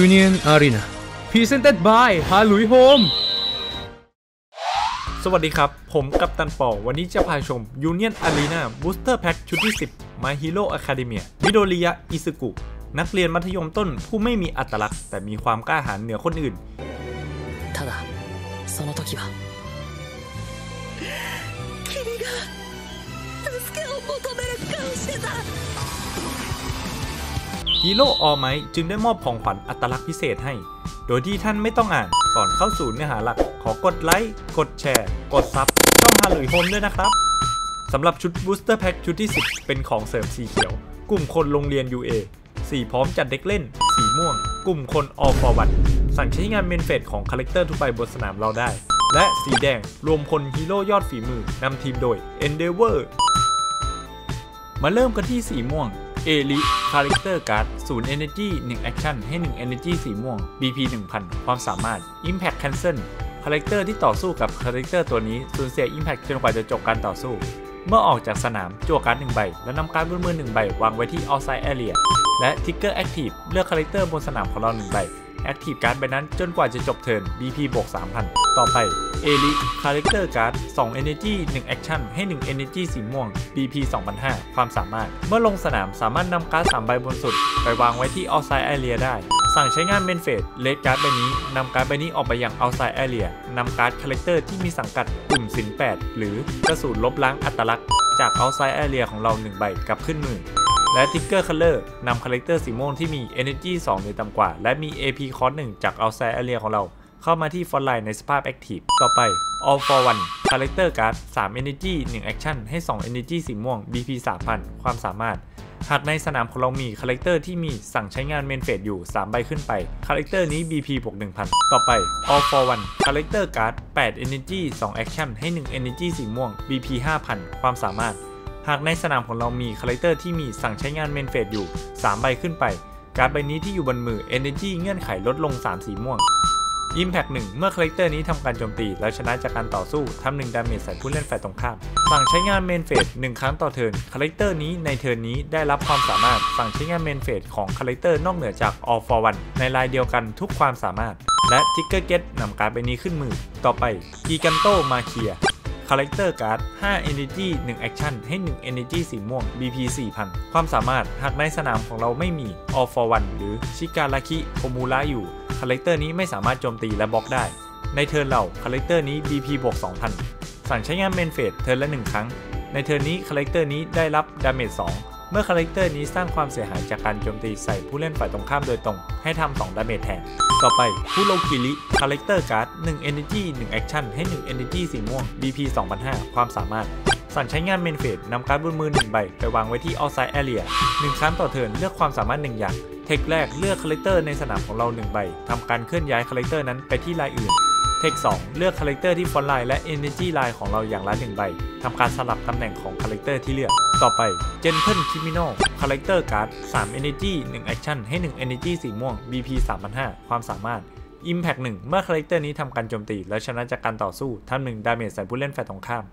Union Arena Presented by ฮาลุยโฮม สวัสดีครับ ผมกัปตันปอวันนี้จะพาชม Union Arena Booster Pack ชุดที่ 10 My Hero Academia มิโดริยะ อิซึกุ นักเรียนมัธยมต้นผู้ไม่มีอัตลักษณ์ แต่มีความกล้าหาญเหนือคนอื่น ただその時は君が助けを求める顔してた ฮีโร่ออไมจึงได้มอบของขวัญอัตลักษณ์พิเศษให้ โดยที่ท่านไม่ต้องอ่าน ก่อนเข้าสู่เนื้อหาหลัก ขอกดไลค์ กดแชร์ กดซับช่องฮาลุยโฮมด้วยนะครับสำหรับชุด Booster Pack ชุดที่ 10 เป็นของเสริมสีเขียว กลุ่มคนโรงเรียน UA สีพร้อมจัดเด็กเล่น สีม่วง กลุ่มคน All for One สั่งใช้งานเมนเฟสของคาแรคเตอร์ทุกใบบนสนามเราได้ และสีแดงรวมพลฮีโร่ยอดฝีมือนำทีมโดย Endeavor มาเริ่มกันที่สีม่วง เอลิ character การ์ด0 Energy 1 Action ให้1 Energy สีม่วง BP 1000 ความสามารถ Impact Cancel character ที่ต่อสู้กับ character ตัวนี้สูญเสีย Impact จนกว่าจะจบการต่อสู้ เมื่อออกจากสนามจั่วการ์ด1ใบ และนำการ์ดบนมือ1ใบ วางไว้ที่ outside area และ trigger Active เลือก character บนสนามของเรา1ใบ Active การ์ดใบนั้นจนกว่าจะจบ turn BP บวก3,000 ต่อไปเอลิ character การ์ด2 Energy 1 Action ให้ 1 Energy สีม่วง BP 2,500ความสามารถ เมื่อลงสนามสามารถนำการ์ด3ใบบนสุด ไปวางไว้ที่ outside area ได้ สั่งใช้งาน main phase rest การ์ดใบนี้นำการ์ดใบนี้ออกไปยัง outside area นำการ์ด character ที่มีสังกัดกลุ่มสิน8หรือกระสุนลบล้างอัตลักษณ์จาก outside area ของเรา 1 ใบกลับขึ้นมือ และ trigger color นำ character สีม่วงที่มี Energy 2 หรือต่ำกว่า และมี AP คอร์ส1จาก outside area ของเรา เข้ามาที่ front line ในสภาพ Active ต่อไป All for One character การ์ด3 Energy 1 Action ให้ 2 Energy สีม่วง BP 3000 ความสามารถ หากในสนามของเรามี character ที่มีสั่งใช้งาน main phase อยู่ 3 ใบขึ้นไป character นี้ BP บวก1000 ต่อไป All for One character การ์ด8 Energy 2 Action ให้ 1 Energy สีม่วง BP 5000 ความสามารถ หากในสนามของเรามี character ที่มีสั่งใช้งาน main phase อยู่ 3 ใบขึ้นไป การ์ดใบนี้ที่อยู่บนมือ Energy เงื่อนไขลดลง 3 สีม่วง Impact 1 เมื่อ character นี้ทำการโจมตี แล้วชนะจากการต่อสู้ทำหนึ่ง damage ใส่ผู้เล่นฝ่ายตรงข้ามสั่งใช้งาน main phase 1ครั้งต่อ turn character นี้ใน turn นี้ได้รับความสามารถสั่งใช้งาน main phase ของ character นอกเหนือจาก All for One ในลายเดียวกันทุกความสามารถ และ trigger get นำการ์ดใบนี้ขึ้นมือ ต่อไปกีกันโตมาเคีย character การ์ด 5 Energy 1 Action ให้ 1 Energy สีม่วง BP 4000 ความสามารถหากในสนามของเราไม่มี All for One หรือชิการาคิโทมูระอยู่ character นี้ไม่สามารถโจมตีและบล็อกได้ ใน turn เรา character นี้ BP บวก2000สั่งใช้งาน main phase turn ละ 1 ครั้ง ใน turn นี้ character นี้ได้รับ damage 2เมื่อ character นี้สร้างความเสียหายจากการโจมตีใส่ผู้เล่นฝ่ายตรงข้ามโดยตรง ให้ทำ2 damage แทน ต่อไปคุโรคิริ character การ์ด1 Energy 1 Action ให้ 1 Energy สีม่วง BP 2005ความสามารถสั่งใช้งาน main phase นำการ์ดบนมือ 1 ใบ ไปวางไว้ที่ outside area 1 ครั้งต่อ turn เลือกความสามารถ 1 อย่าง text แรกเลือก character ในสนามของเรา1ใบทำการเคลื่อนย้าย character นั้นไปที่ลายอื่น text 2 เลือก character ที่ front line และ Energy ไลน์ของเราอย่างละ1ใบทำการสลับตำแหน่งของ character ที่เลือก ต่อไป Gentle Criminal character การ์ด3 Energy 1 Action ให้ 1 Energy สีม่วง BP 3005ความสามารถ Impact 1 เมื่อ character นี้ทำการโจมตี และชนะจากการต่อสู้ทำหนึ่ง damage ใส่ผู้เล่นฝ่ายตรงข้าม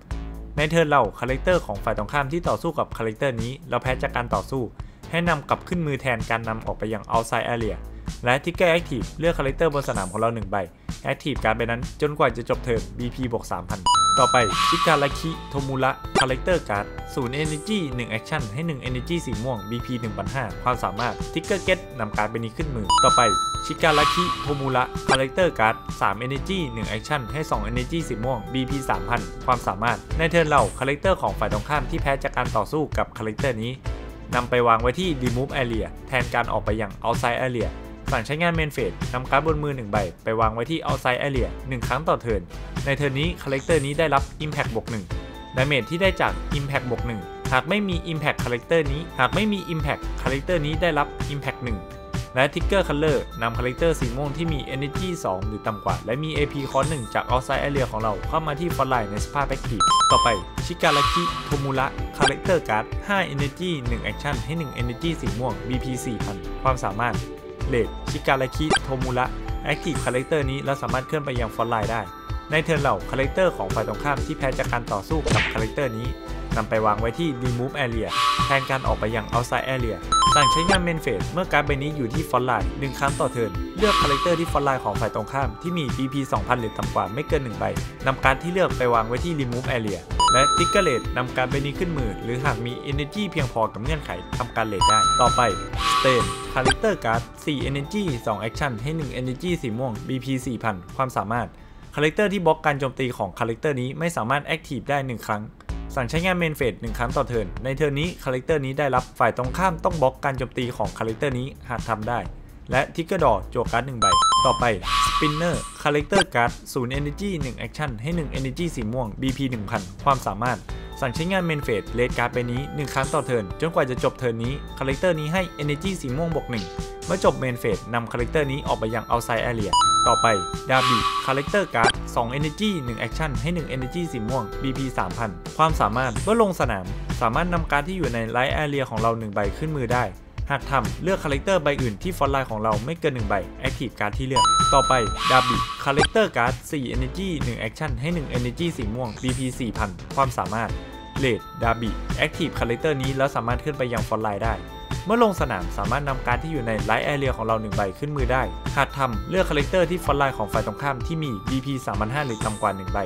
ใน turn เรา character ของฝ่ายตรงข้ามที่ต่อสู้กับ character นี้เราแพ้จากการต่อสู้ ให้นำกลับขึ้นมือแทนการนำออกไปยัง outside area และ trigger active เลือก character บนสนามของเรา 1 ใบ active การ์ดใบนั้นจนกว่าจะจบ turn BP บวก3000 ต่อไป ชิการาคิโทมุระคาแรคเตอร์การ์ด0 Energy 1 Action ให้ 1 Energy สีม่วง BP 1005ความสามารถ Trigger Get นำการ์ดใบนี้ขึ้นมือ ต่อไป ชิการาคิโทมุระคาแรคเตอร์การ์ด3 Energy 1 Action ให้ 2 Energy สีม่วง BP 3000 ความสามารถ ใน turn เราคาแรคเตอร์ของฝ่ายตรงข้ามที่แพ้จากการต่อสู้กับคาแรคเตอร์นี้ นำไปวางไว้ที่ Remove Area แทนการออกไปยัง Outside Area สั่งใช้งาน Main Phase นำการ์ดบนมือ 1 ใบ ไปวางไว้ที่ outside area 1 ครั้งต่อ turn ใน turn นี้คาแรคเตอร์นี้ได้รับ impact บวก1 damage ที่ได้จาก impact บวก1หากไม่มี impact คาแรคเตอร์นี้ หากไม่มี impact คาแรคเตอร์นี้ได้รับ impact 1 และ Trigger Color นำคาแรคเตอร์สีม่วงที่มี Energy 2 หรือต่ำกว่า และมี AP คอร์1จาก outside area ของเราเข้ามาที่ Front Line ในสภาพ Active ต่อไปชิการาคิโทมุระคาแรคเตอร์การ์ด5 Energy 1 Action ให้ 1 Energy สีม่วง BP 4000 ความสามารถ Raid ชิการาคิโทมุระ Active คาแรคเตอร์นี้เราสามารถเคลื่อนไปยัง Front Line ได้ ใน turn เราคาแรคเตอร์ของฝ่ายตรงข้ามที่แพ้จากการต่อสู้กับคาแรคเตอร์นี้ นำไปวางไว้ที่ remove area แทนการออกไปยัง outside area สั่งใช้งาน Main Phase เมื่อการ์ดใบนี้อยู่ที่ Front Line หนึ่งครั้งต่อ turn เลือกคาแรคเตอร์ที่ Front Line ของฝ่ายตรงข้ามที่มี BP 2000 หรือต่ำกว่าไม่เกิน1ใบนำการ์ดที่เลือกไปวางไว้ที่ Remove Area และ t ิ g เกอร์เลนำการดใบนี้ขึ้นมือ หรือหากมี Energy เพียงพอกับเงื่อนไขทำการ Raid ได้ ต่อไป Stain คาแรคเตอร์การ์ด4 Energy 2 Action ให้ 1 Energy สีม่วง BP 4000 ความสามารถ คาแรคเตอร์ที่บล็อกการโจมตีของคาแรคเตอร์นี้ไม่สามารถ Active ได้ 1 ครั้ง สั่งใช้งาน Main Phase หนึ่งครั้งต่อ turn ใน turn นี้คาแรคเตอร์นี้ได้รับฝ่ายตรงข้ามต้องบล็อกการโจมตีของคาแรคเตอร์นี้หากทำได้ และ Trigger Draw จั่วการ์ดหนึ่งใบ ต่อไป Spinner คาแรคเตอร์การ์ดศูนย์ Energy 1 Action ให้1 Energy สีม่วง BP 1000 ความสามารถ สั่งใช้งาน Main Phase เลดการ์ดใบนี้ 1 ครั้งต่อ turn จนกว่าจะจบ turn นี้คาแรคเตอร์นี้ให้ Energy สีม่วงบวก1เมื่อจบ Main Phase นำคาแรคเตอร์นี้ออกไปยัง outside area ต่อไปดาบิคาแรคเตอร์การ์ด 2 Energy 1 Action ให้ 1 Energy สีม่วง BP 3000 ความสามารถเมื่อลงสนาม สามารถนำการ์ดที่อยู่ใน Life Area ของเรา 1 ใบขึ้นมือได้ หากทำเลือกคาแรคเตอร์ใบอื่นที่ Front Line ของเราไม่เกิน 1 ใบ Active การ์ดที่เลือก ต่อไปดาบิคาแรคเตอร์การ์ด4 Energy 1 Action ให้ 1 Energy สีม่วง BP 4000 ความสามารถ Raid ดาบิ Active คาแรคเตอร์นี้แล้วสามารถขึ้นไปยัง Front Line ได้ เมื่อลงสนามสามารถนำการ์ดที่อยู่ใน Life Area ของเรา1ใบขึ้นมือได้ หากทำเลือกคาแรคเตอร์ที่ Front Line ของฝ่ายตรงข้ามที่มี BP 3005หรือต่ำกว่า1ใบ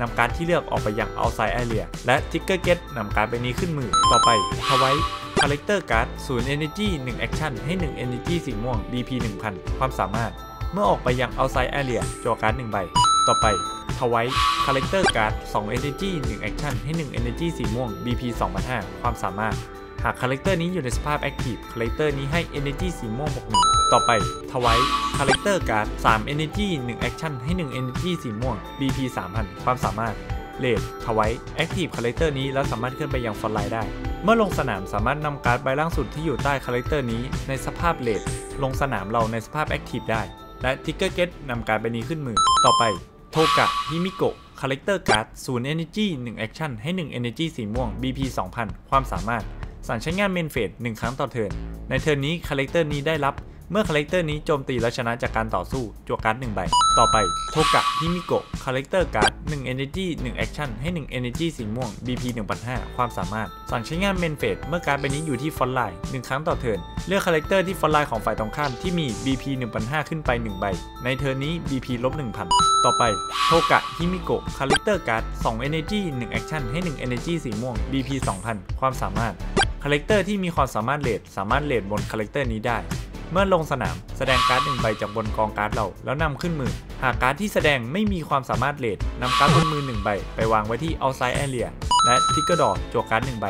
นำการ์ดที่เลือกออกไปยัง outside area และ Trigger Get นำการ์ดใบนี้ขึ้นมือ ต่อไป Twice คาแรคเตอร์การ์ด0 Energy 1 Action ให้ 1 Energy สีม่วง BP 1000 ความสามารถ เมื่อออกไปยัง outside area จั่วการ์ด1ใบ ต่อไป Twice คาแรคเตอร์การ์ด2 Energy 1 Action ให้ 1 Energy สีม่วง BP 2005 ความสามารถ หากคาแรคเตอร์นี้อยู่ในสภาพ Active คาแรคเตอร์นี้ให้ Energy สีม่วงบวก1ต่อไป Twice คาแรคเตอร์การ์ด3 Energy 1 Action ให้ 1 Energy สีม่วง BP 3000 ความสามารถ Raid Twice Active คาแรคเตอร์นี้แล้วสามารถขึ้นไปยัง Front Line ได้ เมื่อลงสนามสามารถนำการ์ดใบล่างสุดที่อยู่ใต้คาแรคเตอร์นี้ในสภาพ Raid ลงสนามเราในสภาพ Active ได้ และ Trigger Get นำการ์ดใบนี้ขึ้นมือ ต่อไปโทกะฮิมิโกะคาแรคเตอร์การ์ด0 Energy 1 Action ให้ 1 Energy สีม่วง BP 2000 ความสามารถ สั่งใช้งาน Main Phase 1ครั้งต่อ turn ใน turn นี้คาแรคเตอร์นี้ได้รับ เมื่อคาแรคเตอร์นี้โจมตีและชนะจากการต่อสู้จั่วการ์ด1ใบ ต่อไปโทกะฮิมิโกะคาแรคเตอร์การ์ด1 Energy 1 Action ให้ 1 Energy สีม่วง BP 1005 ความสามารถ สั่งใช้งาน Main Phase เมื่อการ์ดใบนี้อยู่ที่ Front Line 1ครั้งต่อ turn เลือกคาแรคเตอร์ที่ Front Line ของฝ่ายตรงข้ามที่มี BP 1005 ขึ้นไป 1 ใบ ใน turn นี้ BP ลบ1000 ต่อไปโทกะฮิมิโกะคาแรคเตอร์การ์ด2 Energy 1 Action ให้ 1 Energy สีม่วง BP 2000 ความสามารถคาแรคเตอร์ที่มีความสามารถ Raid สามารถ Raid บนคาแรคเตอร์นี้ได้ เมื่อลงสนามแสดงการ์ดหนึ่งใบจากบนกองการ์ดเราแล้วนำขึ้นมือ หากการ์ดที่แสดงไม่มีความสามารถ Raid นำการ์ดบนมือหนึ่งใบไปวางไว้ที่ outside area และ Trigger Draw จั่วการ์ดหนึ่งใบ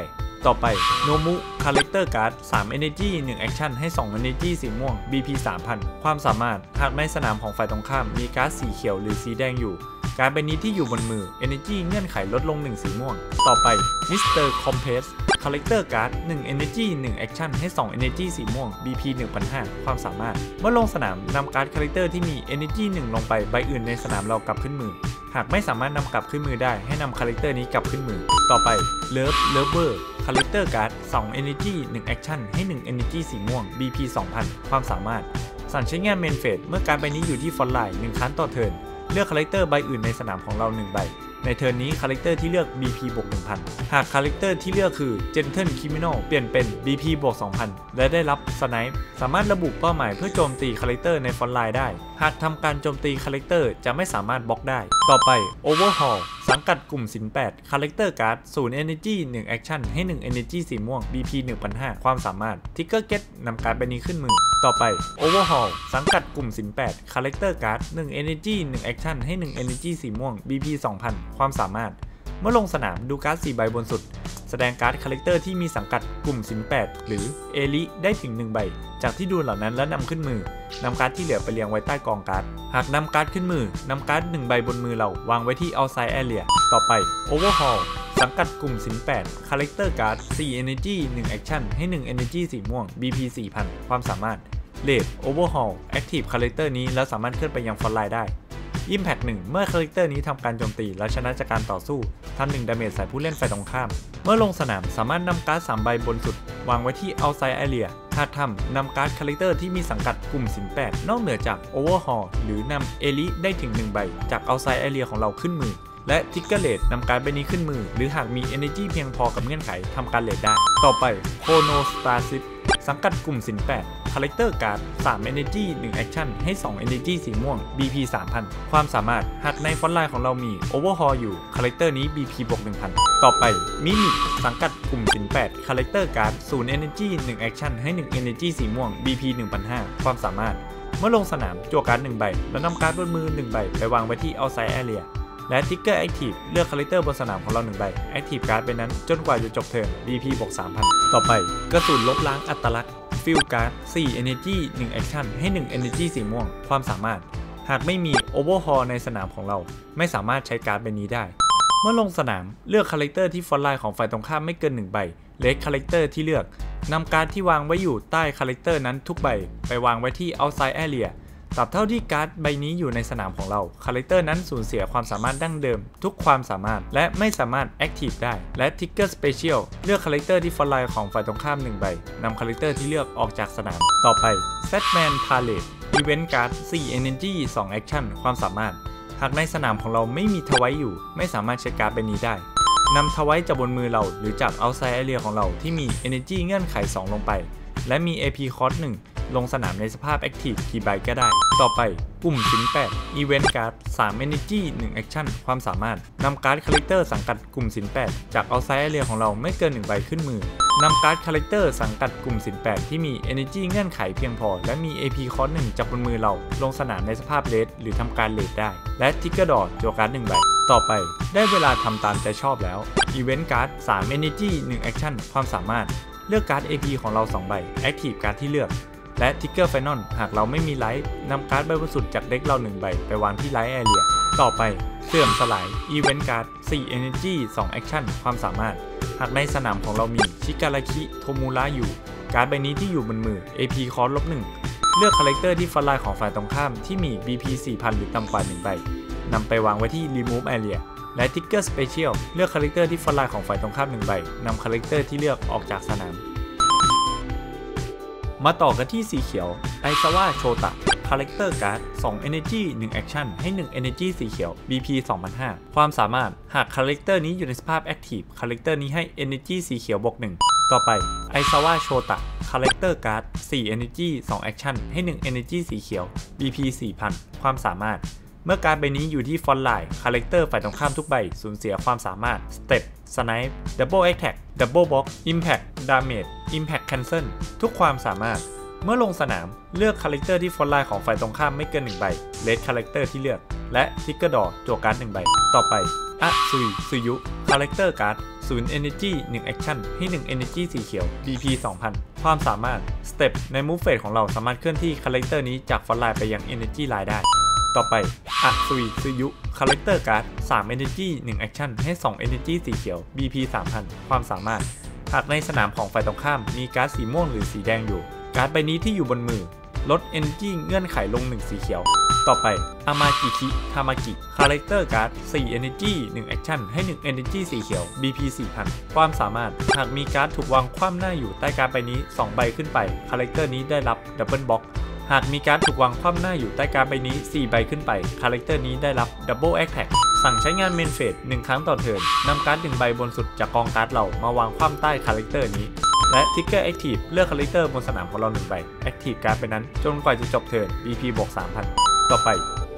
ต่อไปโนมุคาแรคเตอร์การ์ด3 Energy 1 Action ให้ 2 Energy สีม่วง BP 3000 ความสามารถ หากในสนามของฝ่ายตรงข้ามมีการ์ดสีเขียวหรือสีแดงอยู่ การดใบนี้ที่อยู่บนมือ Energy เงื่อนไขลดลง 1 สีม่วง ต่อไป Mr. Compress คาแรคเตอร์การ์ด1 Energy 1 Action ให้ 2 Energy สีม่วง BP 1005ความสามารถ เมื่อลงสนามนำการ์ดคาแรคเตอร์ที่มี Energy 1 ลงไปใบอื่นในสนามเรากลับขึ้นมือ หากไม่สามารถนำกลับขึ้นมือได้ให้นำคาแรคเตอร์นี้กลับขึ้นมือ ต่อไป La Brava คาแรคเตอร์การ์ด2 Energy 1 Action ให้ 1 Energy สีม่วง BP 2000 ความสามารถ สั่งใช้งาน Main Phase เมื่อการ์ดใบนี้อยู่ที่ Front Line 1ครั้งต่อ turn เลือกคาแรคเตอร์ใบอื่นในสนามของเรา 1 ใบ ใน turn นี้คาแรคเตอร์ที่เลือก BP บวก1000 หากคาแรคเตอร์ที่เลือกคือ Gentle Criminal เปลี่ยนเป็น BP บวก2000 และได้รับ Snipe สามารถระบุเป้าหมายเพื่อโจมตีคาแรคเตอร์ใน Front Line ได้หากทำการโจมตีคาแรคเตอร์จะไม่สามารถบล็อกได้ ต่อไป Overhaul สังกัดกลุ่มศีล8คาแรคเตอร์การ์ด0 Energy 1 Action ให้ 1 Energy สีม่วง BP 1005 ความสามารถ Trigger Get นำการ์ดใบนี้ขึ้นมือ ต่อไป Overhaul สังกัดกลุ่มศีล8คาแรคเตอร์การ์ด1 Energy 1 Action ให้ 1 Energy สีม่วง BP 2000 ความสามารถ เมื่อลงสนามดูการ์ด4ใบบนสุด แสดงการ์ดคาแรคเตอร์ที่มีสังกัดกลุ่มศีล8หรือเอลิได้ถึง 1 ใบ จากที่ดูเหล่านั้นแล้วนำขึ้นมือนำการ์ดที่เหลือไปเรียงไว้ใต้กองการ์ด หากนำการ์ดขึ้นมือนำการ์ด1ใบบนมือเราวางไว้ที่ outside area ต่อไป overhaul สังกัดกลุ่มสิน8 Character Card 4 Energy 1 Action ให้ 1 Energy สีม่วง BP 4000 ความสามารถ Raid Overhaul Active Character นี้แล้วสามารถเคลื่อนไปยัง Front Line ได้ Impact 1 เมื่อ Character นี้ทำการโจมตีและชนะจากการต่อสู้ทำหนึ่ง Damage ใส่ผู้เล่นฝ่ายตรงข้าม เมื่อลงสนามสามารถนำการ์ด3ใบบนสุด วางไว้ที่ outside area หากทำนำการ์ด Character ที่มีสังกัดกลุ่มสิน8นอกเหนือจาก Overhaul หรือนำเอลิได้ถึง 1 ใบ จาก outside area ของเราขึ้นมือและ Trigger Raid นำการ์ดใบนี้ขึ้นมือ หรือหากมี Energy เพียงพอกับเงื่อนไขทำการ Raid ได้ ต่อไปโครโนสตาซิส สังกัดกลุ่มสิน8 Character Card 3 Energy 1 Action ให้ 2 Energy สีม่วง BP 3000 ความสามารถหากใน Front Line ของเรามี Overhaul อยู่ Character นี้ BP บวก1000 ต่อไปมิมิสังกัดกลุ่มสิน8 Character Card 0 Energy 1 Action ให้ 1 Energy สีม่วง BP 1005 ความสามารถ เมื่อลงสนามจั่วการ์ด1ใบ แล้วนำการ์ดบนมือ 1 ใบ ไปวางไว้ที่ outside area และ Trigger Active เลือก Character บนสนามของเรา1ใบ Active การ์ดใบนั้นจนกว่าจะจบ Turn BP บวก3,000 ต่อไป กระสุนลบล้างอัตลักษณ์ Field Card 4 Energy 1 Action ให้ 1 Energy สีม่วง ความสามารถ หากไม่มี Overhaul ในสนามของเรา ไม่สามารถใช้การ์ดใบนี้ได้ เมื่อลงสนามเลือก Character ที่ Front Line ของฝ่ายตรงข้ามไม่เกิน1ใบ Rest Character ที่เลือกนำการ์ดที่วางไว้อยู่ใต้ Character นั้นทุกใบ ไปวางไว้ที่ outside area ตราบเท่าที่การ์ดใบนี้อยู่ในสนามของเรา Character นั้นสูญเสียความสามารถดั้งเดิม ทุกความสามารถและไม่สามารถ Active ได้ และ Trigger Special เลือก Character ที่ Front Line ของฝ่ายตรงข้าม1ใบนำ Character ที่เลือกออกจากสนาม ต่อไป Sad Man's Parade Event Card 4 Energy 2 Action ความสามารถ หากในสนามของเราไม่มี Twice อยู่ ไม่สามารถใช้การ์ดใบนี้ได้นำ Twice จากบนมือเราหรือจาก outside area ของเราที่มี Energy เงื่อนไข 2 ลงไป และมี AP Cost 1 ลงสนามในสภาพ Active กี่ใบก็ได้ ต่อไปกลุ่มสิน8 Event Card 3 Energy 1 Action ความสามารถนำการ์ด Character สังกัดกลุ่มสิน8 จาก Outside Area ของเราไม่เกิน 1 ใบขึ้นมือนำการ์ด Character สังกัดกลุ่มสิน8ที่มี Energy เงื่อนไขเพียงพอ และมี AP Cost 1จากบนมือเรา ลงสนามในสภาพ Rest หรือทำการ Raid ได้ และ Trigger Draw จั่วการ์ด1ใบต่อไปได้เวลาทำตามใจชอบแล้ว Event Card 3 Energy 1 Action ความสามารถเลือกการ์ด AP ของเรา 2 ใบ Active การ์ดที่เลือก และ Trigger Final หากเราไม่มี Life นำการ์ดใบบนสุดจาก Deck เรา1ใบไปวางที่ Life Area ต่อไปเสื่อมสลาย Event Card 4 Energy 2 Action ความสามารถ หากในสนามของเรามีชิการาคิโทมูระอยู่ การ์ดใบนี้ที่อยู่บนมือ AP คอร์ลบ1เลือกคาแรคเตอร์ที่ฟอนลน์ของฝ่ายตรงข้ามที่มี BP 4000 หรือต่ำกว่า1ใบนำไปวางไว้ที่ Remove Area และ Trigger Special เลือก Character ที่ Front Line ของฝ่ายตรงข้าม1ใบนำ Character ที่เลือกออกจากสนาม มาต่อกันที่สีเขียวไอซาวะโชตะ Character Card 2 Energy 1 Action ให้ 1 Energy สีเขียว BP 2005 ความสามารถหาก Character นี้อยู่ในสภาพ Active Character นี้ให้ Energy สีเขียวบวก1ต่อไปไอซาวะโชตะ Character Card 4 Energy 2 Action ให้ 1 Energy สีเขียว BP 4000 ความสามารถ เมื่อการ์ดใบนี้อยู่ที่ Front Line Character ฝ่ายตรงข้ามทุกใบสูญเสียความสามารถ Step Snipe Double Attack Double Block Impact Damage Impact Cancel ทุกความสามารถ เมื่อลงสนามเลือก Character ที่ Front Line ของฝ่ายตรงข้ามไม่เกิน 1 ใบ Rest Character ที่เลือก และ Trigger Draw จั่วการ์ด 1 ใบ ต่อไปอะซุยซุยุ Character Card 0 Energy 1 Action ให้ 1 Energy สีเขียว BP 2000 ความสามารถ Step ใน Move Phase ของเราสามารถเคลื่อนที่ Character นี้จาก Front Line ไปยัง Energy Line ได้ ต่อไปอะซุยซุยุ Character Card 3 Energy 1 Action ให้2 Energy สีเขียว BP 3000 ความสามารถ หากในสนามของฝ่ายตรงข้ามมีการ์ดสีม่วงหรือสีแดงอยู่ การ์ดใบนี้ที่อยู่บนมือ ลด Energy เงื่อนไขลง 1 สีเขียว ต่อไปอามาจิกิทามากิ Character Card 4 Energy 1 Action ให้ 1 Energy สีเขียว BP 4000 ความสามารถ หากมีการ์ดถูกวางคว่ำหน้าอยู่ใต้การ์ดใบนี้ 2 ใบขึ้นไป Character นี้ได้รับ Double Block หากมีการ์ดถูกวางคว่ำหน้าอยู่ใต้การ์ดใบนี้ 4 ใบขึ้นไป Character นี้ได้รับ Double Attack สั่งใช้งาน Main Phase 1ครั้งต่อ Turn นำการ์ด1ใบบนสุดจากกองการ์ดเรามาวางคว่ำใต้ Character นี้ และ Trigger Active เลือก Character บนสนามของเรา1ใบActive การ์ดใบนั้น จนกว่าจะจบ Turn BP บวก3,000 ต่อไป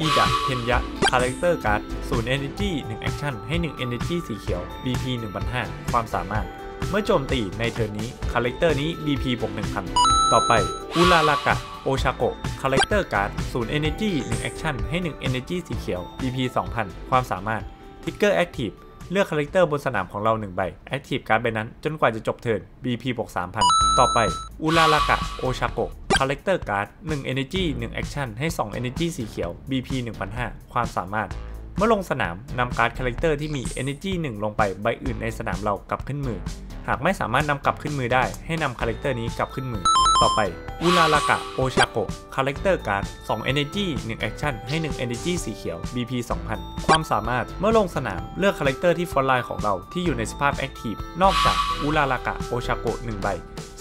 อีดะเทนยะ Character Card 0 Energy 1 Action ให้1 Energy สีเขียว BP 1,500 ความสามารถ เมื่อโจมตีใน Turn นี้ Character นี้ BP บวก1000 ต่อไปอุลาลากะโอชาโก Character Card 0 Energy 1 Action ให้1 Energy สีเขียว BP 2000 ความสามารถ Trigger Active เลือก Character บนสนามของเรา1ใบ Active การ์ดใบนั้นจนกว่าจะจบ Turn BP บวก3,000 ต่อไปอุลาลากะโอชาโก Character Card 1 Energy 1 Action ให้ 2 Energy สีเขียว BP 1005ความสามารถ เมื่อลงสนามนำการ์ด Character ที่มี Energy 1 ลงไปใบอื่นในสนามเรากลับขึ้นมือ หากไม่สามารถนำกลับขึ้นมือได้ ให้นำ Character นี้กลับขึ้นมือ ต่อไปอุลาลากะโอชาโก Character Card 2 Energy 1 Action ให้ 1 Energy สีเขียว BP 2000 ความสามารถเมื่อลงสนามเลือก Character ที่ Front Line ของเราที่อยู่ในสภาพ Active นอกจากอุลาลากะโอชาโก1ใบ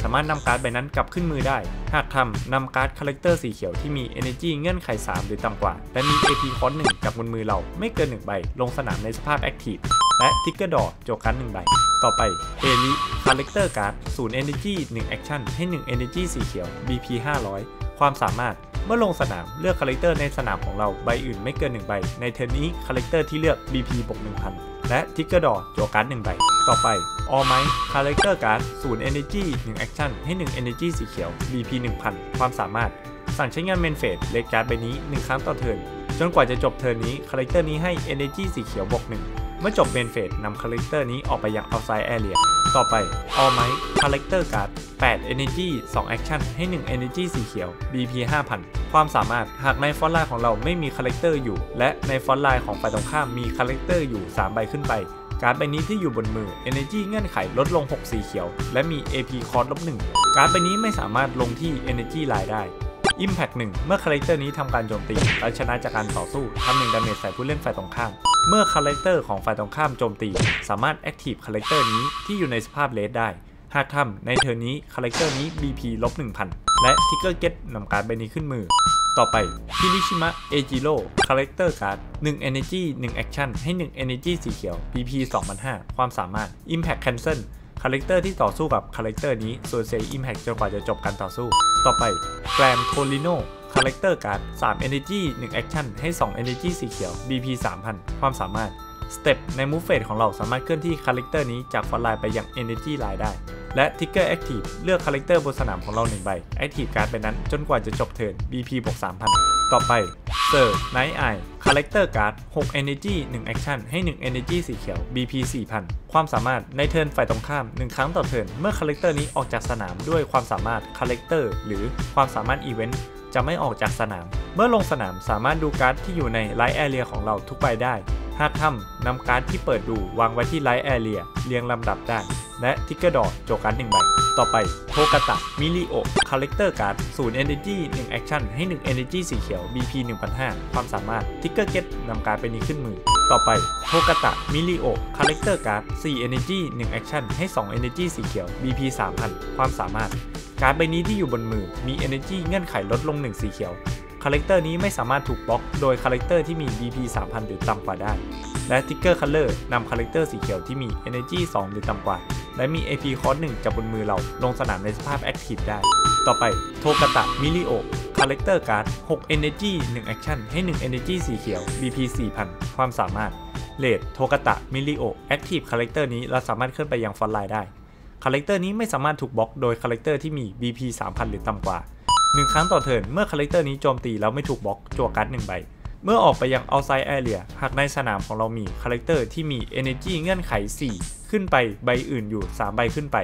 สามารถนำการ์ดใบนั้นกลับขึ้นมือได้ หากทำนำการ์ดคาแรคเตอร์สีเขียวที่มี Energy เงื่อนไข 3 หรือต่ำกว่า และมี AP คอน1จากบนมือเราไม่เกิน 1 ใบ ลงสนามในสภาพ Active และ Trigger Draw จั่วการ์ด1ใบ ต่อไปเอลิคาแรคเตอร์การ์ด0 Energy 1 Action ให้1 Energy สีเขียว BP 500 ความสามารถเมื่อลงสนามเลือกคาแรคเตอร์ในสนามของเราใบอื่นไม่เกิน 1 ใบ ใน turn นี้คาแรคเตอร์ที่เลือก BP บวก1000 และ Trigger Draw จั่วการ์ด1ใบ ต่อไปออไมคาแรคเตอร์การ์ด0 Energy 1 Action ให้1 Energy สีเขียว BP 1000 ความสามารถ สั่งใช้งาน Main Phase Rest การ์ดใบนี้ 1 ครั้งต่อ turn จนกว่าจะจบ turn นี้คาแรคเตอร์นี้ให้ Energy สีเขียวบวก1 เมื่อจบ Main Phase นำคาแรคเตอร์นี้ออกไปยัง outside area ต่อไป All Might Character Card 8 Energy 2 Action ให้ 1 Energy สีเขียว BP 5000 ความสามารถหากใน Front Line ของเราไม่มีคาแรคเตอร์อยู่ และใน Front Line ของฝ่ายตรงข้ามมีคาแรคเตอร์อยู่ 3 ใบขึ้นไป การ์ดใบนี้ที่อยู่บนมือ Energy เงื่อนไขลดลง 6 สีเขียว และมี AP Cost ลบ1การ์ดใบนี้ไม่สามารถลงที่ Energy Line ได้ Impact 1 เมื่อคาแรคเตอร์นี้ทำการโจมตีและชนะจากการต่อสู้ทำหนึ่ง damage ใส่ผู้เล่นฝ่ายตรงข้าม เมื่อคาแรคเตอร์ของฝ่ายตรงข้ามโจมตี สามารถ Active คาแรคเตอร์นี้ที่อยู่ในสภาพ Rest ได้หากทำใน turn นี้คาแรคเตอร์นี้ BP ลบ1000 และ Trigger Get นำการ์ดใบนี้ขึ้นมือ ต่อไปคิริชิมะเอจิโร่คาแรคเตอร์การ์ด1 Energy 1 Action ให้ 1 Energy สีเขียว BP 2005ความสามารถ Impact Cancel คาแรคเตอร์ที่ต่อสู้กับคาแรคเตอร์นี้สูญเสีย Impact จนกว่าจะจบการต่อสู้ ต่อไป Gran Torino คาแรคเตอร์การ์ด3 Energy 1 Action ให้ 2 Energy สีเขียว BP 3000 ความสามารถ สเต็ปในมูฟเฟ e ของเราสามารถเคลื่อนที่คาแรคเตอร์นี้จาก Front Line ไปยัง Energy Line ได้ และ Trigger Active เลือกคาแรคเตอร์บนสนามของเรา1ใบActive การ์ดใบนั้นจนกว่าจะจบ turn BP บวก3000 ต่อไป Sir Nighteye คาแรคเตอร์การ์ด6 Energy 1 Action ให้ 1 Energy สีเขียว BP 4000 ความสามารถใน turn ฝ่ายตรงข้าม 1 ครั้งต่อ turn เมื่อคาแรคเตอร์นี้ออกจากสนามด้วยความสามารถคาแรคเตอร์หรือความสามารถอีเวนต์ จะไม่ออกจากสนาม เมื่อลงสนามสามารถดูการ์ดที่อยู่ใน Life Area ของเราทุกใบได้ หากทำนำการ์ดที่เปิดดูวางไว้ที่ Life Area เรียงลำดับได้ และ Trigger Draw จั่วการ์ด1ใบ ต่อไปโทกาตะมิลิโอคาแรคเตอร์การ์ด0 Energy 1 Action ให้1 Energy สีเขียว BP 1005ความสามารถ Trigger Get นำการ์ดใบนี้ขึ้นมือต่อไปโทกาตะมิลิโอคาแรคเตอร์การ์ด4 Energy 1 Action ให้ 2 Energy สีเขียว BP 3000 ความสามารถ การ์ดใบนี้ที่อยู่บนมือมี Energy เงื่อนไขลดลง 1 สีเขียว คาแรคเตอร์นี้ไม่สามารถถูกบล็อกโดยคาแรคเตอร์ที่มี BP 3000 หรือต่ำกว่าได้ และ Trigger Color นำคาแรคเตอร์สีเขียวที่มี Energy 2 หรือต่ำกว่า และมี AP คอร์ส1จากบนมือเราลงสนามในสภาพ Active ได้ ต่อไปโทกาตะมิลิโอคาแรคเตอร์การ์ด6 Energy 1 Action ให้ 1 Energy สีเขียว BP 4000 ความสามารถ Raid โทกาตะมิลิโอ Active คาแรคเตอร์นี้เราสามารถเคลื่อนไปยัง Front Line ได้ คาแรคเตอร์นี้ไม่สามารถถูกบล็อกโดยคาแรคเตอร์ที่มี BP 3000 หรือต่ำกว่า 1 ครั้งต่อ turn เมื่อคาแรคเตอร์นี้โจมตีแล้วไม่ถูกบล็อกจั่วการ์ด1ใบ เมื่อออกไปยัง outside area หากในสนามของเรามีคาแรคเตอร์ที่มี energy เงื่อนไข 4 ขึ้นไปใบอื่นอยู่ 3 ใบขึ้นไป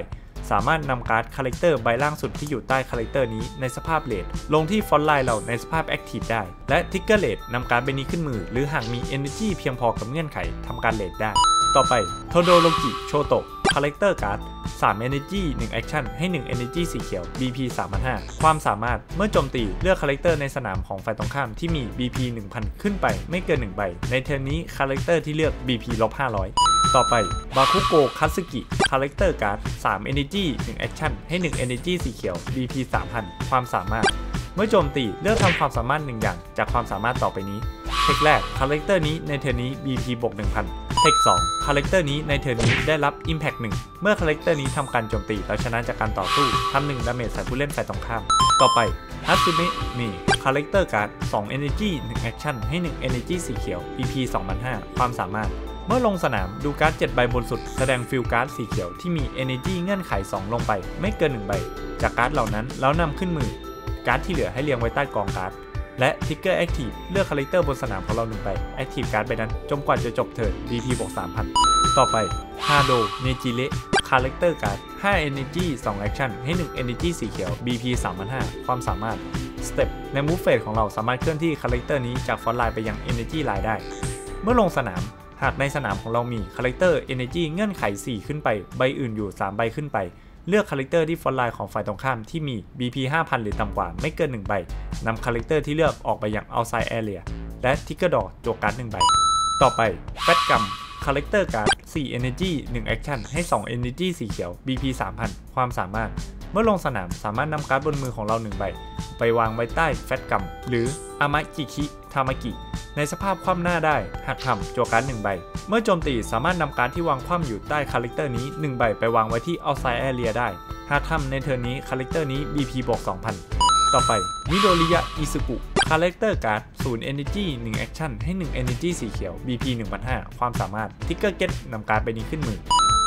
สามารถนำการ์ดคาแรคเตอร์ใบล่างสุดที่อยู่ใต้คาแรคเตอร์นี้ในสภาพ Raid ลงที่ Front Line เราในสภาพ Active ได้และ Trigger Raid นำการ์ดใบนี้ขึ้นมือ หรือหากมี energy เพียงพอกับเงื่อนไขทำการ Raid ได้ ต่อไปโทโดโลกิโชโตะคาแรคเตอร์การ์ด3 Energy 1 Action ให้ 1 Energy สีเขียว BP 3005ความสามารถเมื่อโจมตีเลือกคาแรคเตอร์ในสนามของฝ่ายตรงข้ามที่มี BP 1000 ขึ้นไปไม่เกิน 1 ใบ ใน turn นี้คาแรคเตอร์ที่เลือก BP ลบ500 ต่อไปบาคุโกคัสึกิคาแรคเตอร์การ์ด3 Energy 1 Action ให้ 1 Energy สีเขียว BP 3000 ความสามารถ เมื่อโจมตีเลือกทำความสามารถหนึ่งอย่างจากความสามารถต่อไปนี้ Text แรกคาแรคเตอร์นี้ใน turn นี้ BP บวก1000 Text 2คาแรคเตอร์นี้ใน turn นี้ได้รับ Impact 1 เมื่อคาแรคเตอร์นี้ทำการโจมตีแล้วชนะจากการต่อสู้ทำ1 damage ใส่ผู้เล่นฝ่ายตรงข้าม ต่อไปฮัตสึเมะเมย์คาแรคเตอร์การ์ด2 Energy 1 Action ให้ 1 Energy สีเขียว BP 2005ความสามารถเมื่อลงสนามดูการ์ด 7 ใบบนสุด แสดง Field การ์ดสีเขียวที่มี Energy เงื่อนไข 2 ลงไป ไม่เกิน 1 ใบ จากการ์ดเหล่านั้นแล้วนำขึ้นมือ การ์ดที่เหลือให้เรียงไว้ใต้กองการ์ด และ Trigger Active เลือกคาแรคเตอร์บนสนามของเราหนึ่งใบแอคทีฟการ์ดใบนั้นจนกว่าจะจบเทิร์น DP บวก3,000 ต่อไปฮาโดเนจิเระคาแรคเตอร์การ์ด5 Energy 2 Action ให้1 Energy สีเขียว BP 3005ความสามารถ Step ใน Move Phase ของเราสามารถเคลื่อนที่คาแรคเตอร์นี้จาก Front Line ไปยัง Energy Line ได้ เมื่อลงสนามหากในสนามของเรามีคาแรคเตอร์ Energy เงื่อนไข 4 ขึ้นไป ใบอื่นอยู่ 3 ใบขึ้นไป เลือกคาแรคเตอร์ที่ Front Line ของฝ่ายตรงข้ามที่มี BP 5000 หรือต่ำกว่าไม่เกิน 1 ใบนำคาแรคเตอร์ที่เลือกออกไปอย่าง outside area และ Trigger Draw จั่วการ์ด1ใบ ต่อไป Fat Gum คาแรคเตอร์การ์ด4 Energy 1 Action ให้ 2 Energy สีเขียว BP 3000 ความสามารถ เมื่อลงสนามสามารถนำการ์ดบนมือของเรา 1 ใบ ไปวางไว้ใต้ Fat Gum หรืออามาจิกิทามากิ ในสภาพคว่ำหน้าได้ หากทำจั่วการ์ด1ใบ เมื่อโจมตีสามารถนำการ์ดที่วางคว่ำอยู่ใต้คาแรคเตอร์นี้ 1 ใบไปวางไว้ที่ outside area ได้ หากทำใน turn นี้คาแรคเตอร์นี้ BP บวก2,000 ต่อไปมิโดริยะอิซุกุคาแรคเตอร์การ์ด0 Energy 1 Action ให้1 Energy สีเขียว BP 1005ความสามารถ Trigger Get นำการ์ดใบนี้ขึ้นมือ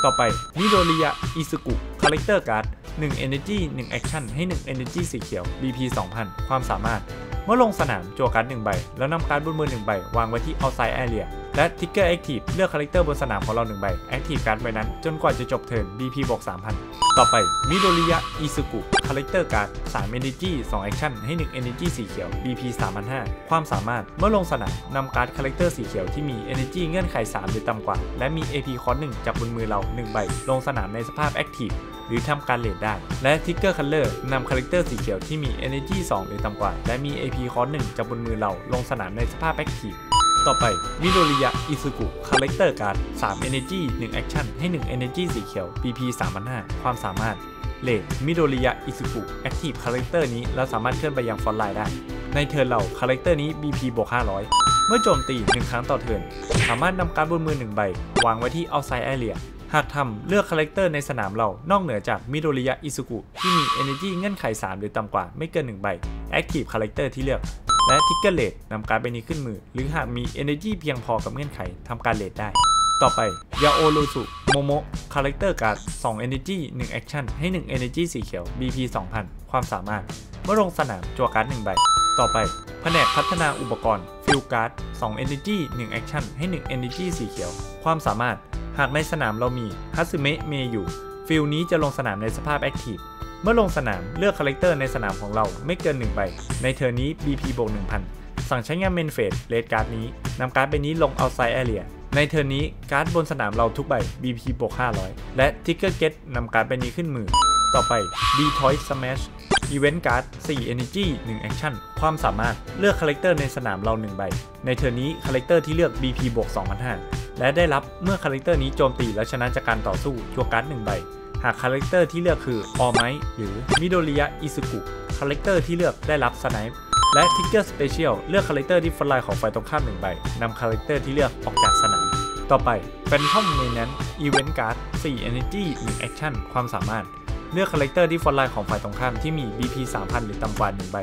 ต่อไปมิโดริยะอิซุกุคาแรคเตอร์การ์ด1 Energy 1 Action ให้ 1 Energy สีเขียว BP 2000 ความสามารถ เมื่อลงสนามจั่วการ์ด1ใบ แล้วนำการ์ดบนมือ1ใบ วางไว้ที่ outside area และทิกเกอร์ Active เลือกคาแรคเตอร์บนสนามของเรา1ใบ Active การ์ดใบนั้น จนกว่าจะจบเทิร์น BP บวก3,000 ต่อไปมิโดริยะอิซุกุคาแรคเตอร์การ์ด3 Energy 2 Action ให้ 1 Energy สีเขียว BP 3,500 ความสามารถเมื่อลงสนามนำการ์ดคาแรคเตอร์สีเขียวที่มี Energy เงื่อนไข 3 หรือต่ำกว่า และมี AP คอร์1จากบนมือเรา 1 ใบ ลงสนามในสภาพ Active หรือทำการ Raid ได้ และ Trigger Color นำคาแรคเตอร์สีเขียวที่มี Energy 2 หรือต่ำกว่า และมี AP คอร์1จากบนมือเราลงสนามในสภาพ Active ต่อไปมิโดริยะอิซุกุคาแรคเตอร์การ์ด3 Energy 1 Action ให้ 1 Energy สีเขียว BP 3,500ความสามารถ Raid มิโดริยะอิซุกุ Active คาแรคเตอร์นี้เราสามารถเคลื่อนไปยัง front line ได้ ในเทิร์นเราคาแรคเตอร์นี้ BP บวก500 เมื่อโจมตี 1 ครั้งต่อเทิร์นสามารถนำการ์ดบนมือ 1 ใบ วางไว้ที่ outside area หากทำเลือกคาแรคเตอร์ในสนามเรา นอกเหนือจากมิโดริยะอิซุกุที่มี Energy เงื่อนไข 3 หรือต่ำกว่าไม่เกิน 1 ใบ Active คาแรคเตอร์ที่เลือก และ Trigger Raid นำการ์ดใบนี้ขึ้นมือ หรือหากมี Energy เพียงพอกับเงื่อนไขทำการ Raid ได้ ต่อไปยาโอโรสุโมโมคาแรคเตอร์การ์ด2 Energy 1 Action ให้ 1 Energy สีเขียว BP 2000 ความสามารถ เมื่อลงสนามจั่วการ์ด1ใบ ต่อไปแผนกพัฒนาอุปกรณ์ Field Card 2 Energy 1 Action ให้ 1 Energy สีเขียว ความสามารถ หากในสนามเรามีฮัตสึเมะเมอยู่ Field นี้จะลงสนามในสภาพ Active เมื่อลงสนามเลือกคาแรคเตอร์ในสนามของเราไม่เกิน1ใบ ในเทิร์นนี้ BP บวก1000 สั่งใช้งาน Main Phase Rest การ์ดนี้นำการ์ดใบนี้ลง outside area ในเทิร์นนี้การ์ดบนสนามเราทุกใบ BP บวก500 และ Trigger Get นำการ์ดใบนี้ขึ้นมือ ต่อไป Detroit Smash Event Card 4 Energy 1 Action ความสามารถเลือกคาแรคเตอร์ในสนามเรา 1 ใบ ในเทิร์นนี้คาแรคเตอร์ที่เลือก BP บวก2,500 และได้รับเมื่อคาแรคเตอร์นี้โจมตีและชนะจากการต่อสู้จั่วการ์ด1ใบ หากคาแรคเตอร์ที่เลือกคือออไมหรือมิโดริยะอิซุกุคาแรคเตอร์ที่เลือกได้รับ Snipe และ Trigger Special เลือกคาแรคเตอร์ที่ front line ของฝ่ายตรงข้าม1ใบนำคาแรคเตอร์ที่เลือกออกจากสนามต่อไป Phantom m a n a n Event Card 4 Energy 1 Action ความสามารถ เลือกคาแรคเตอร์ที่ front line ของฝ่ายตรงข้ามที่มี BP 3000 หรือต่ำกว่า1ใบ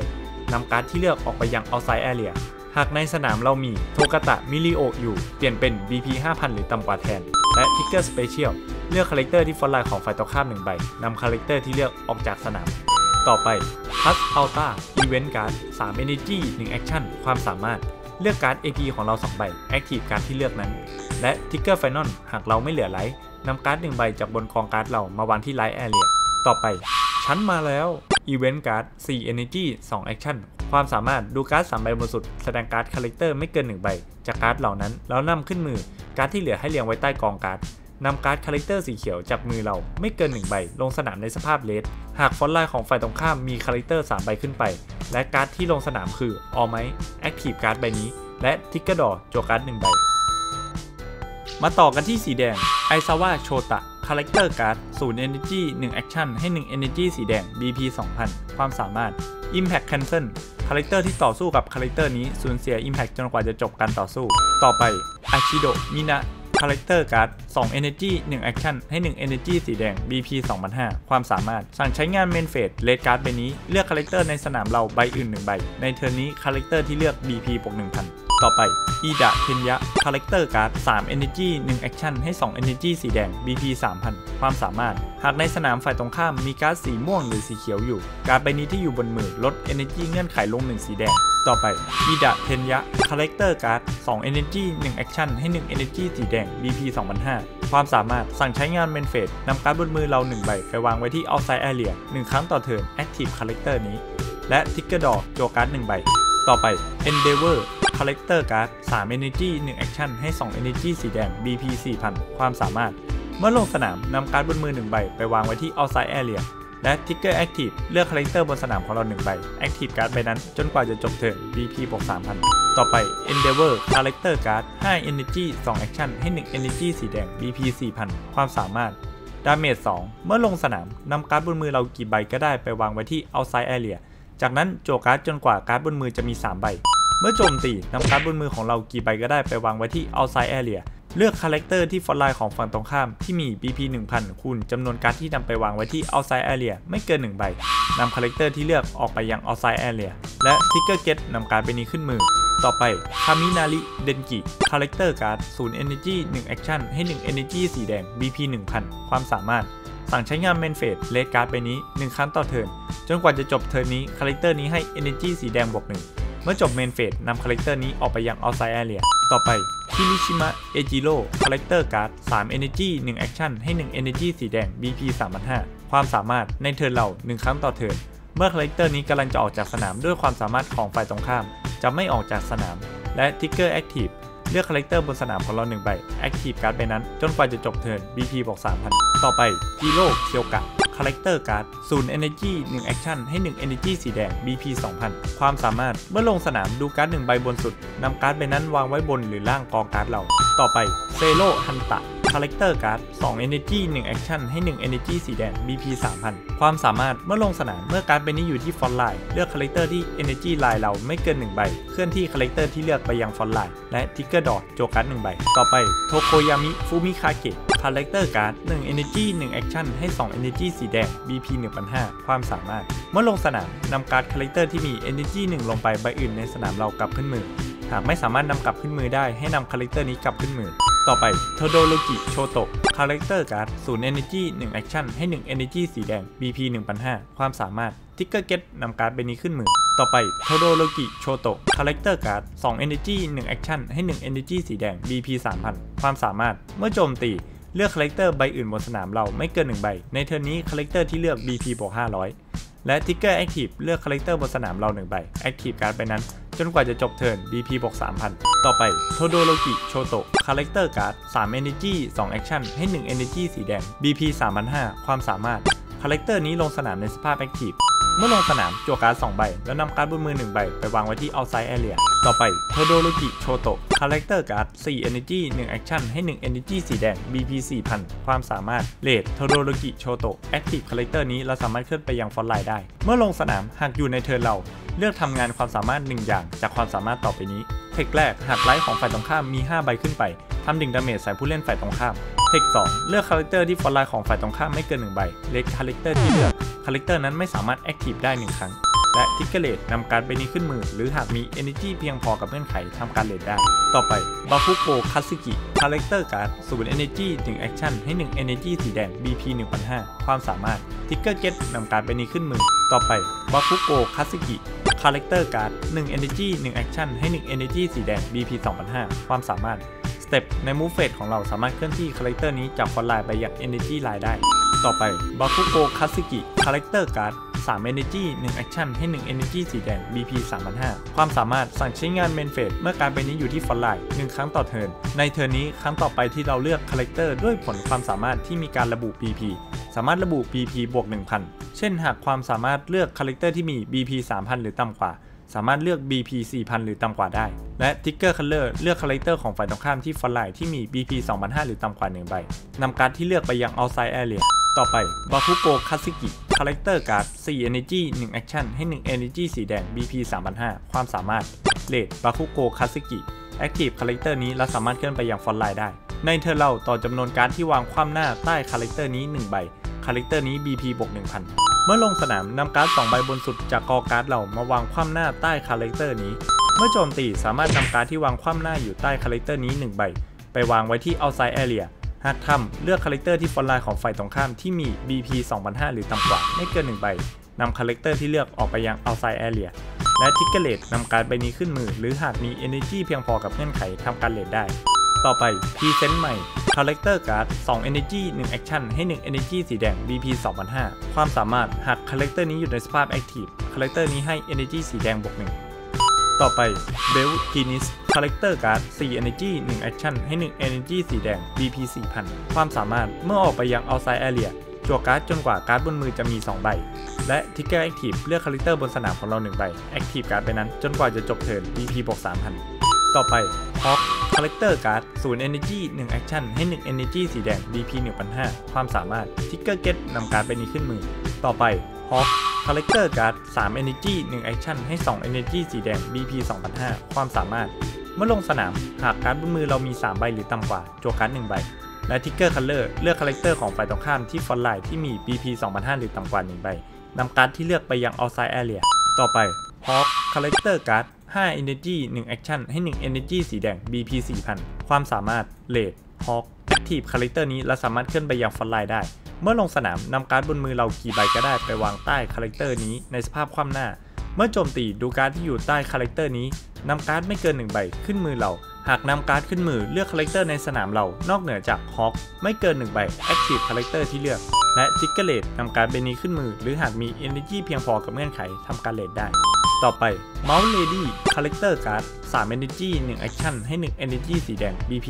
นำการ์ดที่เลือกออกไปยัง outside area หากในสนามเรามีโทกาตะมิริโออยู่ เปลี่ยนเป็น BP 5000 หรือต่ำกว่าแทน และ Trigger เลือกคาแรคเตอร์ที่ front line ของฝ่ายตรงข้าม1ใบนำคาแรคเตอร์ที่เลือกออกจากสนาม ต่อไป Plus Ultra Event Card 3 Energy 1 Action ความสามารถเลือกการ์ด AP ของเรา2ใบ Active การ์ดที่เลือกนั้น และ Trigger Final หากเราไม่เหลือ Life นำการ์ด1ใบจากบนกองการ์ดเรามาวางที่ Life area ต่อไป ฉันมาแล้ว Event Card 4 Energy 2 Action ความสามารถดูการ์ด3ใบบนสุด แสดงการ์ดคาแรคเตอร์ไม่เกิน 1 ใบ จากการ์ดเหล่านั้น แล้วนำขึ้นมือการ์ดที่เหลือให้เรียงไว้ใต้กองการ์ด นำการ์ดคาแรคเตอร์สีเขียวจากมือเราไม่เกิน 1 ใบ ลงสนามในสภาพ Rest หาก front line ของฝ่ายตรงข้ามมีคาแรคเตอร์3ใบขึ้นไป และการ์ดที่ลงสนามคือ All Might Active การ์ดใบนี้ และ Trigger Draw จั่วการ์ด1ใบ มาต่อกันที่สีแดงไอซาวะโชตะคาแรคเตอร์การ์ด0 Energy 1 Action ให้1 Energy สีแดง BP 2000 ความสามารถ Impact Cancel คาแรคเตอร์ที่ต่อสู้กับคาแรคเตอร์นี้สูญเสีย Impact จนกว่าจะจบการต่อสู้ ต่อไปอาชิโดมินะคาแรคเตอร์การ์ด2 Energy 1 Action ให้ 1 Energy สีแดง BP 2005 ความสามารถ สั่งใช้งาน Main Phase Rest การ์ดใบนี้ เลือกคาแรคเตอร์ในสนามเราใบอื่น 1 ใบ ในเทิร์นนี้คาแรคเตอร์ที่เลือก BP บวก1000 ต่อไปอีดะเทนยะคาแรคเตอร์การ์ด3 Energy 1 Action ให้ 2 Energy สีแดง BP 3000 ความสามารถ หากในสนามฝ่ายตรงข้ามมีการ์ดสีม่วงหรือสีเขียวอยู่ การ์ดใบนี้ที่อยู่บนมือลด Energy เงื่อนไขลง 1 สีแดง ต่อไปอีดะเทนยะคาแรคเตอร์การ์ด2 Energy 1 Action ให้ 1 Energy สีแดง BP 2005ความสามารถสั่งใช้งาน Main Phase นำการ์ดบนมือเรา 1 ใบ ไปวางไว้ที่ outside area 1 ครั้งต่อเทิร์น Active Character นี้ และ Trigger Draw จั่วการ์ด1ใบ ต่อไป Endeavor Character Card 3 Energy 1 Action ให้ 2 Energy สีแดง BP 4000 ความสามารถ เมื่อลงสนามนำการ์ดบนมือ 1 ใบ ไปวางไว้ที่ outside area และ Trigger Active เลือกคาแรคเตอร์บนสนามของเรา 1 ใบ Active การ์ดใบนั้นจนกว่าจะจบเทิร์น BP บวก3000 ต่อไป Endeavor Character Card 5 Energy 2 Action ให้ 1 Energy สีแดง BP 4000 ความสามารถ Damage 2 เมื่อลงสนามนำการ์ดบนมือเรากี่ใบก็ได้ไปวางไว้ที่ outside area จากนั้นจั่วการ์ดจนกว่าการ์ดบนมือจะมี 3 ใบ เมื่อโจมตีนำการ์ดบนมือของเรากี่ใบก็ได้ไปวางไว้ที่ outside area เลือกคาแรคเตอร์ที่ front line ของฝั่งตรงข้ามที่มี BP 1000 คูณจำนวนการ์ดที่นำไปวางไว้ที่ outside area ไม่เกิน 1 ใบนำคาแรคเตอร์ที่เลือกออกไปยัง outside area และ Trigger Get นำการ์ดใบนี้ขึ้นมือ ต่อไปคามินาริเดนกิคาแรคเตอร์การ์ด0 Energy 1 Action ให้ 1 Energy สีแดง BP 1000 ความสามารถ สั่งใช้งาน Main Phase Rest การ์ดใบนี้ 1 ครั้งต่อเทิร์นจนกว่าจะจบ turn นี้คาแรคเตอร์นี้ให้ Energy สีแดงบวก1เมื่อจบ main phase นำคาแรคเตอร์นี้ออกไปยัง outside area ต่อไปคิริชิมะเอจิโร่ Character Card 3 Energy 1 Action ให้ 1 Energy สีแดง BP 3005ความสามารถใน turn เรา 1 ครั้งต่อ turn เมื่อคาแรคเตอร์นี้กำลังจะออกจากสนามด้วยความสามารถของฝ่ายตรงข้าม จะไม่ออกจากสนาม และ Trigger Active เลือกคาแรคเตอร์บนสนามของเรา1ใบแอคทีฟการ์ดใบนั้น จนกว่าจะจบเทิร์น BP บอก 3,000 ต่อไปจิโร่เคียวกะ Character Card ศูนย์ Energy หนึ่ง Action ให้1 Energy สีแดง BP 2000 ความสามารถเมื่อลงสนามดูการ์ดหนึ่งใบบนสุดนำการ์ดใบนั้นวางไว้บนหรือล่างกองการ์ดเรา ต่อไปเซโ o ฮันตะ คาแรคเตอร์การ์ด2 Energy 1 Action ให้ 1 Energy สีแดง BP 3000 ความสามารถเมื่อลงสนามเมื่อการ์ดใบนี้อยู่ที่ front line เลือกคาแรคเตอร์ที่ Energy ไลน์เราไม่เกิน 1 ใบ เคลื่อนที่คาแรคเตอร์ที่เลือกไปยัง front line และ Trigger Draw จั่วการ์ด1ใบ ต่อไปโทโคยามิฟูมิคาเกะ Character Card 1 Energy 1 Action ให้ 2 Energy สีแดง BP 1005 ความสามารถ เมื่อลงสนามนำการ์ดคาแรคเตอร์ที่มี Energy 1 ลงไปใบอื่นในสนามเรากลับขึ้นมือ หากไม่สามารถนำกลับขึ้นมือได้ให้นำคาแรคเตอร์นี้กลับขึ้นมือ ต่อไปโทโดโรกิโชโตะ Character Card 0 Energy 1 Action ให้1 Energy สีแดง BP 1005 ความสามารถ Trigger Get นำการ์ดใบนี้ขึ้นมือ ต่อไปโทโดโรกิโชโตะ Character Card 2 Energy 1 Action ให้1 Energy สีแดง BP 3000 ความสามารถเมื่อโจมตีเลือกคาแรคเตอร์ใบอื่นบนสนามเราไม่เกิน1ใบ ใน turn นี้คาแรคเตอร์ที่เลือก BP บวก500 และ Trigger Active เลือกคาแรคเตอร์บนสนามเรา1ใบแอคทีฟการ์ดใบนั้น จนกว่าจะจบเทิร์น BP บวก3,000 ต่อไปโทโดโรกิโชโตะ Character Card 3 Energy 2 Action ให้ 1 Energy สีแดง BP 3005ความสามารถคาแรคเตอร์นี้ลงสนามในสภาพ Active เมื่อลงสนามจั่วการ์ด2ใบ แล้วนำการ์ดบนมือ 1 ใบ ไปวางไว้ที่ outside area ต่อไปโทโดโรกิโชโตะ Character Card 4 Energy 1 Action ให้ 1 Energy สีแดง BP 4000 ความสามารถ Raid โทโดโรกิโชโตะ Active คาแรคเตอร์นี้และสามารถเคลื่อนไปยัง front line ได้ เมื่อลงสนามหากอยู่ใน turn เรา เลือกทำงานความสามารถ 1 อย่าง จากความสามารถต่อไปนี้ เทคแรกหาก Life ของฝ่ายตรงข้ามมี 5 ใบขึ้นไปทำหนึ่ง damage ใส่ผู้เล่นฝ่ายตรงข้าม เทค 2 เลือกคาแรคเตอร์ที่ front line ของฝ่ายตรงข้ามไม่เกิน 1 ใบ เล็กคาแรคเตอร์ที่เลือก คาแรคเตอร์นั้นไม่สามารถ Active ได้ 1 ครั้ง และ Trigger Raid นำการ์ดใบนี้ขึ้นมือ หรือหากมี Energy เพียงพอกับเงื่อนไขทำการ Raid ได้ ต่อไปบาคุโกคัตสึกิ Character Card 0 Energy 1 Action ให้ 1 Energy สีแดง BP 1005ความสามารถ Trigger Get นำการ์ดใบนี้ขึ้นมือ ต่อไปบาคุโกคัตสึกิ Character Card 1 Energy 1 Action ให้ 1 Energy สีแดง BP 2005ความสามารถ Step ใน move phase ของเราสามารถเคลื่อนที่คาแรคเตอร์นี้จาก front line ไปยัง Energy line ได้ ต่อไปบาคุโกคัตสึกิ Character Card 3 Energy 1 Action ให้ 1 Energy สีแดง BP 3005ความสามารถสั่งใช้งาน main phase เมื่อการ์ดใบนี้อยู่ที่ front line 1ครั้งต่อ turn ใน turn นี้ครั้งต่อไปที่เราเลือกคาแรคเตอร์ด้วยผลความสามารถที่มีการระบุ BP สามารถระบุ BP บวก 1000 เช่นหากความสามารถเลือกคาแรคเตอร์ที่มี BP 3000 หรือต่ำกว่า สามารถเลือก BP 4000 หรือต่ำกว่าได้ และ Trigger Color เลือกคาแรคเตอร์ของฝ่ายตรงข้ามที่ front line ที่มี BP 2005 หรือต่ำกว่า1ใบนำการ์ดที่เลือกไปยัง outside area ต่อไปบาคุโกคัตสึกิ Character Card 4 Energy 1 Action ให้ 1 Energy สีแดง BP 3005 ความสามารถ Raid บาคุโกคัตสึกิ Active คาแรคเตอร์นี้และสามารถเคลื่อนไปยัง front line ได้ ใน turn เราต่อจำนวนการ์ดที่วางคว่ำหน้าใต้คาแรคเตอร์นี้ 1 ใบ คาแรคเตอร์นี้ BP บวก1000 เมื่อลงสนามนำการ์ด2ใบบนสุดจากกองการ์ดเรามาวางคว่ำหน้าใต้คาแรคเตอร์นี้ เมื่อโจมตีสามารถนำการ์ดที่วางคว่ำหน้าอยู่ใต้คาแรคเตอร์นี้ 1 ใบ ไปวางไว้ที่ outside area หากทำเลือกคาแรคเตอร์ที่ front line ของฝ่ายตรงข้ามที่มี BP 2005 หรือต่ำกว่าไม่เกิน 1 ใบนำคาแรคเตอร์ที่เลือกออกไปยัง outside area และ Trigger Raid นำการ์ดใบนี้ขึ้นมือ หรือหากมี energy เพียงพอกับเงื่อนไขทำการ Raid ได้ ต่อไป Present Mic Character Card 2 energy 1 action ให้ 1 energy สีแดง BP 2005ความสามารถหากคาแรคเตอร์นี้อยู่ในสภาพ active คาแรคเตอร์นี้ให้ energy สีแดงบวก1ต่อไป Best Jeanist Character Card 4 Energy 1 Action ให้ 1 Energy สีแดง BP 4000ความสามารถเมื่อออกไปยัง Outside Area จั่วการ์ดจนกว่าการ์ดบนมือจะมี 2 ใบ และ Trigger Active เลือกคาแรคเตอร์บนสนามของเรา 1 ใบ Active การ์ดใบนั้น จนกว่าจะจบ turn BP บวก3,000 ต่อไป Hawks Character Card 0 Energy 1 Action ให้ 1 Energy สีแดง BP 1005 ความสามารถ Trigger Get นำการ์ดใบนี้ขึ้นมือ ต่อไป Hawks Character Card 3 Energy 1 Action ให้ 2 Energy สีแดง BP 2005 ความสามารถ เมื่อลงสนาม หากการ์ดบนมือเรามี 3 ใบหรือต่ำกว่าจั่วการ์ด1ใบ และ Trigger Color เลือกคาแรคเตอร์ของฝ่ายตรงข้ามที่ front line ที่มี BP 2005 หรือต่ำกว่า1ใบนำการ์ดที่เลือกไปยัง outside area ต่อไป Hawks Character Card 5 Energy 1 Action ให้ 1 Energy สีแดง BP 4000 ความสามารถ Raid Hawks Active Character นี้และสามารถเคลื่อนไปยัง front line ได้ เมื่อลงสนามนำการ์ดบนมือเรากี่ใบก็ได้ไปวางใต้คาแรคเตอร์นี้ในสภาพคว่ำหน้า เมื่อโจมตีดูการ์ดที่อยู่ใต้คาแรคเตอร์นี้นำการ์ดไม่เกิน 1 ใบขึ้นมือเรา หากนำการ์ดขึ้นมือเลือกคาแรคเตอร์ในสนามเรา นอกเหนือจาก Hawks ไม่เกิน 1 ใบ Active คาแรคเตอร์ที่เลือก และ Trigger Raid นำการ์ดใบนี้ขึ้นมือ หรือหากมี Energy เพียงพอกับเงื่อนไขทำการ Raid ได้ ต่อไป Mount Lady Character Card 3 Energy 1 Action ให้ 1 Energy สีแดง BP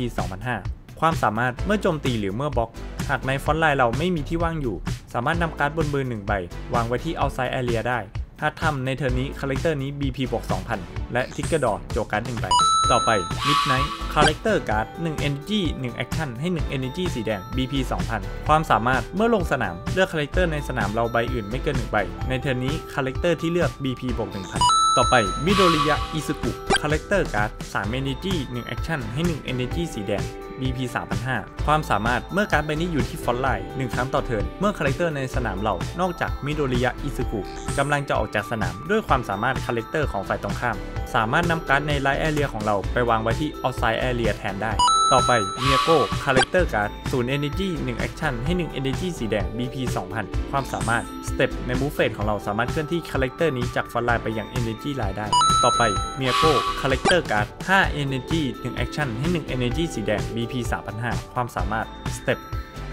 2005 ความสามารถเมื่อโจมตีหรือเมื่อบล็อก หากใน front line เราไม่มีที่ว่างอยู่ สามารถนำการ์ดบนมือ1ใบ วางไว้ที่ outside area ได้ ถ้าทำใน turn นี้ character นี้ BP บวก2,000 และ trigger draw จั่วการ์ดหนึ่งใบต่อไป Midnight character การ์ด1 Energy 1 Action ให้ 1 Energy สีแดง BP 2000 ความสามารถเมื่อลงสนามเลือก character ในสนามเราใบอื่นไม่เกิน1ใบใน turn นี้ character ที่เลือก BP บวก1,000 ต่อไปมิโดริยะอิซุกุ character การ์ด3 Energy 1 Action ให้ 1 Energy สีแดง BP 3005ความสามารถเมื่อการ์ดใบนี้อยู่ที่ front line 1ครั้งต่อ turn เมื่อ character ในสนามเรานอกจากมิโดริยะอิซุกุกำลังจะออกจากสนามด้วยความสามารถ character ของฝ่ายตรงข้าม สามารถนำการ์ดใน life area ของเราไปวางไว้ที่ outside area แทนได้ ต่อไป Mirko character การ์ด0 Energy 1 Action ให้1 Energy สีแดง BP 2000 ความสามารถ step ใน move phase ของเราสามารถเคลื่อนที่ character นี้จาก front line ไปยัง Energy line ได้ ต่อไป Mirko character การ์ด5 Energy 1 Action ให้1 Energy สีแดง BP 3005 ความสามารถ step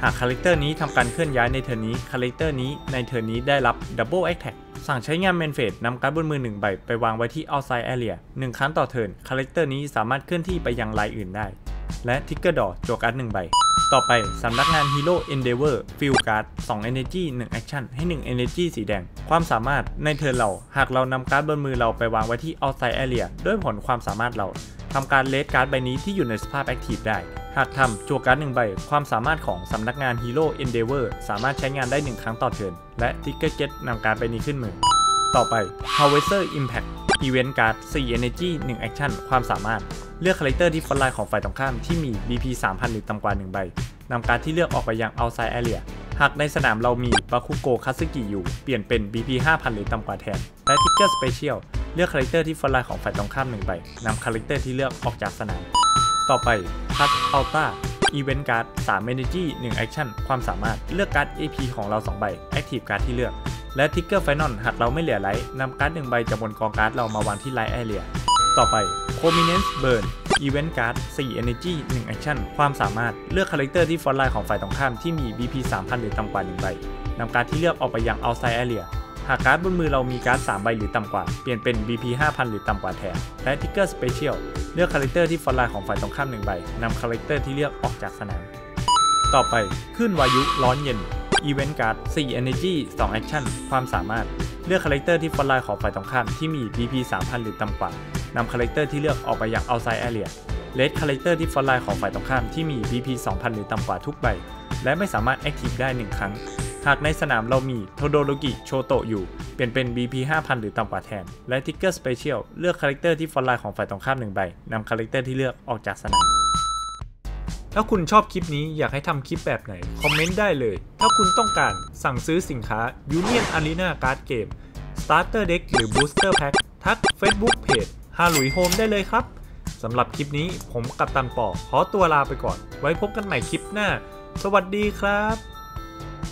หาก character นี้ทำการเคลื่อนย้ายใน turn นี้ character นี้ใน turn นี้ได้รับ Double Attack สั่งใช้งาน main phase นำการ์ดบนมือ 1 ใบ ไปวางไว้ที่ outside area 1 ครั้งต่อ turn character นี้สามารถเคลื่อนที่ไปยังไลน์อื่นได้ และ trigger draw จั่วการ์ด1ใบ ต่อไปสำนักงาน Hero Endeavor Field Card 2 Energy 1 Action ให้ 1 Energy สีแดง ความสามารถในเทิร์นเรา หากเรานำการ์ดบนมือเราไปวางไว้ที่ outside area ด้วยผลความสามารถเราทำการ rest การ์ดใบนี้ที่อยู่ในสภาพ Active ได้ หากทำจั่วการ์ด1ใบ ความสามารถของสำนักงาน Hero Endeavor สามารถใช้งานได้ 1 ครั้งต่อ turn และ trigger get นำการ์ดใบนี้ขึ้นมือ ต่อไป Harvester Impact Event Card 4 Energy 1 Action ความสามารถ เลือก character ที่ front line ของฝ่ายตรงข้ามที่มี BP 3000 หรือต่ำกว่า 1 ใบนำการ์ดที่เลือกออกไปยัง outside area หากในสนามเรามีบาคุโกคาซึกิอยู่ เปลี่ยนเป็น BP 5000 หรือต่ำกว่าแทน และ trigger Special เลือก character ที่ front line ของฝ่ายตรงข้าม1ใบนำ character ที่เลือกออกจากสนาม ต่อไป Cut Alta Event Card 3 Energy 1 Action คชั่นความสามารถเลือกการ์ด AP ของเรา 2 ใบ Active การ์ดที่เลือก และ trigger final หากเราไม่เหลือ life นำการ์ด1ใบจากบนกองการ์ดเรามาวางที่ life areaต่อไป Prominence Burn Event Card 4 Energy 1 Action ความสามารถเลือก character ที่ front line ของฝ่ายตรงข้ามที่มี BP 3000 หรือต่ำกว่า1ใบนำการ์ดที่เลือกออกไปยัง outside area หากการ์ดบนมือเรามีการ์ด3ใบหรือต่ำกว่า เปลี่ยนเป็น BP 5000 หรือต่ำกว่าแทน และ trigger Special เลือก character ที่ front line ของฝ่ายตรงข้าม1ใบนำ character ที่เลือกออกจากสนาม ต่อไปคลื่นวายุร้อนเย็น Event Card 4 Energy 2 Action ความสามารถเลือก character ที่ front line ของฝ่ายตรงข้ามที่มี BP 3000 หรือต่ำกว่านำ character ที่เลือกออกไปยัง outside area rest character ที่ front line ของฝ่ายตรงข้ามที่มี BP 2000 หรือต่ำกว่าทุกใบ และไม่สามารถ Active ได้ 1 ครั้ง หากในสนามเรามีโทโดโรกิโชโตะอยู่ เปลี่ยนเป็น BP 5000 หรือต่ำกว่าแทน และ trigger Special เลือก character ที่ front line ของฝ่ายตรงข้าม1ใบนำ character ที่เลือกออกจากสนามถ้าคุณชอบคลิปนี้อยากให้ทำคลิปแบบไหน คอมเมนต์ได้เลย ถ้าคุณต้องการสั่งซื้อสินค้า Union Arena Card Game Starter Deck หรือ Booster Pack ทัก Facebook Page ฮาลุยโฮมได้เลยครับสำหรับคลิปนี้ผมกับตันปอขอตัวลาไปก่อน ไว้พบกันใหม่คลิปหน้า สวัสดีครับ